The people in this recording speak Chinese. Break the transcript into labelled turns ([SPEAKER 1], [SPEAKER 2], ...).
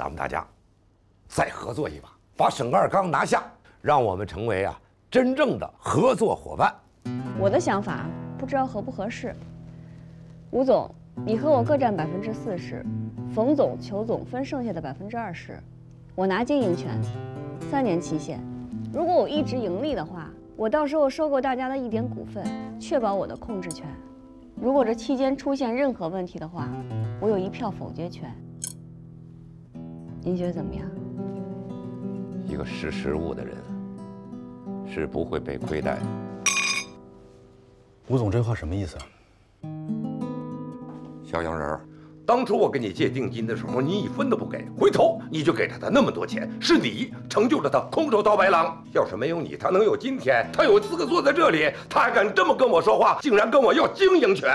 [SPEAKER 1] 咱们大家再合作一把，把沈二刚拿下，让我们成为啊真正的合作伙伴。
[SPEAKER 2] 我的想法不知道合不合适。吴总，你和我各占百分之四十，冯总、裘总分剩下的百分之二十，我拿经营权，三年期限。如果我一直盈利的话，我到时候收购大家的一点股份，确保我的控制权。如果这期间出现任何问题的话，我有一票否决权。您觉得怎么样？
[SPEAKER 1] 一个识时务的人是不会被亏待的。
[SPEAKER 3] 吴总这话什么意思啊？
[SPEAKER 1] 小洋人儿，当初我给你借定金的时候，你一分都不给，回头你就给了他那么多钱，是你成就了他空手套白狼。要是没有你，他能有今天？他有资格坐在这里，他还敢这么跟我说话，竟然跟我要经营权。